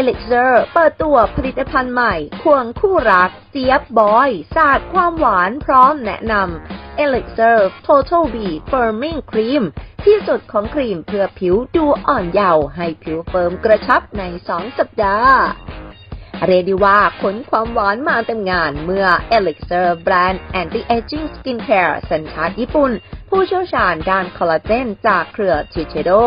Elixir เปิดตัวผลิตภัณฑ์ใหม่ ควงคู่รัก เจี๊ยบบอย ศาสตร์ความหวานพร้อมแนะนำ Elixir Total V Firming Cream ที่สุดของครีมเพื่อผิวดูอ่อนเยาว์ให้ผิวเฟิร์มกระชับใน 2 สัปดาห์เรียกได้ว่าขนความหวานมาเต็มงานเมื่อ Elixir แบรนด์ Anti-Aging Skincare สัญชาติญี่ปุ่น ผู้เชี่ยวชาญด้านคอลลาเจนจากเครือ Shiseido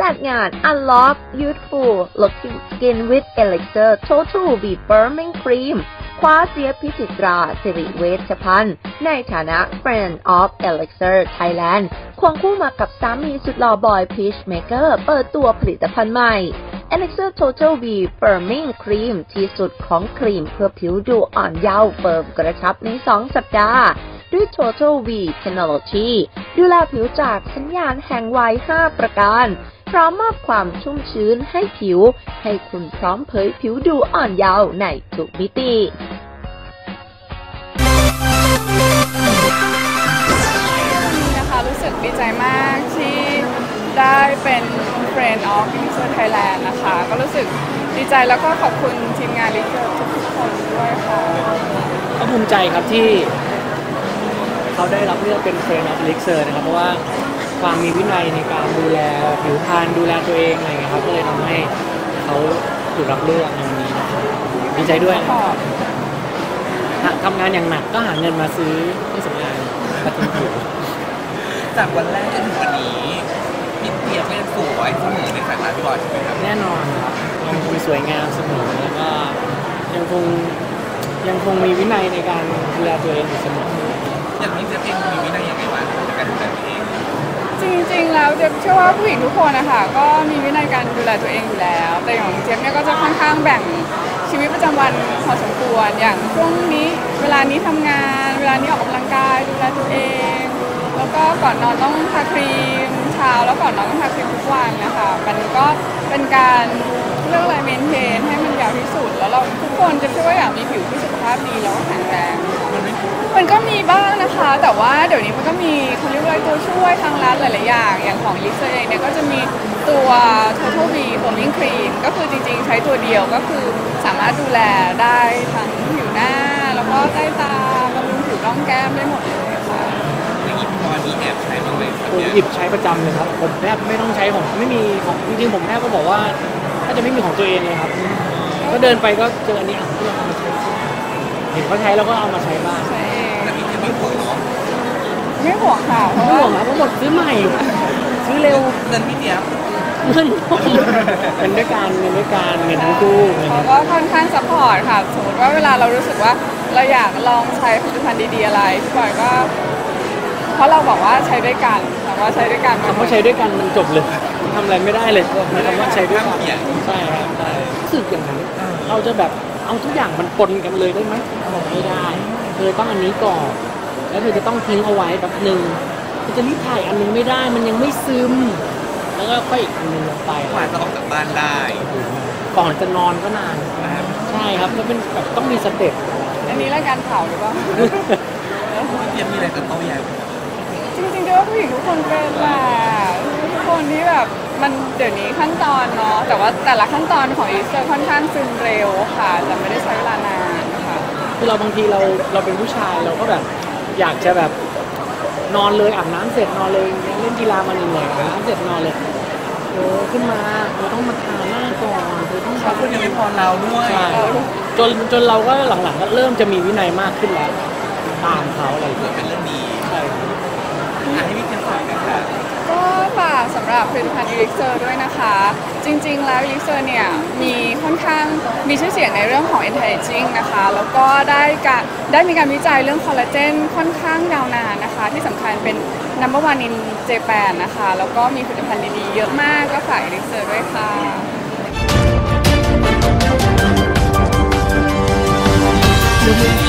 จัดงาน Unlock Youthful Looking Skin with Elixir Total V Firming Cream คว้าเจี๊ยบพิจิตตราสิริเวชชะพันธ์ในฐานะ Friend of Elixir Thailand ควงคู่มากับสามีสุดหล่อบอย Peacemaker เปิดตัวผลิตภัณฑ์ใหม่ Elixir Total V Firming Cream ที่สุดของครีมเพื่อผิวดูอ่อนเยาว์เฟิร์มกระชับใน 2 สัปดาห์ ด้วย Total V Technology ดูแลผิวจากสัญญาณแห่งวัย 5 ประการ ร้อมมอบความชุ่มชื้นให้ผิว ให้คุณพร้อมเผยผิวดูอ่อนเยาว์ในทุกมิตินะคะรู้สึกดีใจมากที่ได้เป็น Friend of User Thailand นะคะ ก็รู้สึกดีใจแล้วก็ขอบคุณทีมงานลิเกอร์ทุกๆคนด้วยค่ะก็ภูมิใจครับที่เขาได้รับเลือกเป็น Friend of Elixir นะครับ เพราะว่าความมีวินัยในการดูแล ผิวพรรณดูแลตัวเองอะไรเงี้ยครับก็เลยทำให้เขาถูกรับเลือกในวันนี้นะครับดีใจด้วยนะขอบหาทำงานอย่างหนักก็หาเงินมาซื้อเครื่องสำอางมาทำผิวจากวันแรกจนถึงวันนี้พี่เจี๊ยบก็ยังสวยเสมอในสายตาพี่บอยใช่ไหมครับแน่นอนครับยังคงสวยงามเสมอแล้วก็ยังคงยังคงมีวินัยในการดูแลตัวเองอยู่เสมออย่างนี้เจะเองมีวินัยยังไงบ้างในการดูแลตัวเองจริงๆแล้ว เจี๊ยบเชื่อว่าผู้หญิงทุกคนนะคะก็มีวินัยการดูแลตัวเองอยู่แล้ว แต่อย่างเจ๊เนี่ยก็จะค่อนข้างแบ่งชีวิตประจำวันพอสมควร อย่างช่วงนี้เวลานี้ทำงาน เวลานี้ออกกำลังกายดูแลตัวเอง แล้วก็ก่อนนอนต้องทาครีมเช้าแล้วก่อนนอนต้องทาครีมทุกวันนะคะ มันก็เป็นการ เรื่องอะไรเมนเทนให้มันยาวที่สุด แล้วเราทุกคนจะเชื่อว่าอยากมีผิวที่สุขภาพดีแล้วก็แข็งแรงมันไม่มันก็มีบ้างนะคะ แต่ว่าเดี๋ยวนี้มันก็มีเขาเรียกว่าอะไรตัวช่วยทางร้านหลาย ๆ อย่าง อย่างของลิซเองเนี่ยก็จะมีตัว Total V Foaming Cream ก็คือจริง ๆ ใช้ตัวเดียวก็คือสามารถดูแลได้ทั้งผิวหน้า แล้วก็ใต้ตาบำรุงผิวร่องแก้มได้หมดเลยค่ะอย่างนี้พี่บอยมีแอบใช้บ้างไหมครับผมเนี่ยหยิบใช้ประจำเลยครับ ผมแทบไม่ต้องใช้ของไม่มีของจริงๆผมแทบก็บอกว่า ถ้าจะไม่มีของตัวเองเลยครับ ก็เดินไปก็เจออันนี้อะที่เราเอามาใช้เห็นเขาใช้แล้วก็เอามาใช้บ้างใช้เองแต่พี่เพียบไม่ห่วงเนาะไม่ห่วงค่ะเพราะไม่ว่าห่วงครับเพราะหมดซื้อใหม่ ซื้อเร็วเงินพี่เพียบเงินเป็นด้วยกันเงินด้วยกันเงินทั้งคู่เงินเขาก็ค่อนข้างซัพพอร์ตค่ะสมมติว่าเวลาเรารู้สึกว่าเราอยากลองใช้ผลิตภัณฑ์ดีๆอะไรพี่บอยก็ เพราะเราบอกว่าใช้ด้วยกันแต่ว่าใช้ด้วยกันคำว่าใช้ด้วยกันมันจบเลยทำอะไรไม่ได้เลยมีคำว่าใช้ด้วยกันเพียบใช่ครับใช่รู้สึกอย่างนั้นเราจะแบบเอาทุกอย่างมันปนกันเลยได้ไหมไม่ได้เธอต้องอันนี้ก่อน แล้วเธอจะต้องทิ้งเอาไว้แบบหนึ่งเธอจะรีบถ่ายอันนึงไม่ได้ มันยังไม่ซึม แล้วก็ค่อยอีกอันนึงลงไปกว่าจะออกจากบ้านได้ก่อนจะนอนก็นานนะครับใช่ครับก็เป็นแบบต้องมีสเต็ปอันนี้รายการเผาหรือเปล่าพี่เจี๊ยบมีอะไรจะโต้แย้ง จริงๆก็ว่าผู้หญิงทุกคนเป็นแหละทุกคนที่แบบมันเดี๋ยวนี้ขั้นตอนเนาะแต่ว่าแต่ละขั้นตอนของอีสเตอร์ค่อนข้างซึมเร็วค่ะ แต่ไม่ได้ใช้เวลานานค่ะคือเราบางทีเราเราเป็นผู้ชายเราก็แบบอยากจะแบบนอนเลยอาบน้ำเสร็จนอนเลยเล่นกีฬามาเหนื่อยๆอาบน้ำเสร็จนอนเลยเออขึ้นมาเราต้องมาทาหน้าก่อนเธอต้องเขาพูดยังไม่พอเราด้วยใช่จนจนเราก็หลังๆก็เริ่มจะมีวินัยมากขึ้นแล้ว ตามเขาอะไรอย่างเงี้ยเกิดเป็นเรื่องดีใช่ครับ ก็ฝากสำหรับผลิตภัณฑ์ Elixir ด้วยนะคะ จริงๆ แล้ว Elixir เนี่ย มีค่อนข้างมีชื่อเสียงในเรื่องของ anti aging นะคะ แล้วก็ได้การได้มีการวิจัยเรื่องคอลลาเจนค่อนข้างยาวนานนะคะ ที่สำคัญเป็น number one in Japan นะคะ แล้วก็มีผลิตภัณฑ์ดีๆ เยอะมากก็ฝากอีลิกเซอร์ด้วยค่ะ Lumen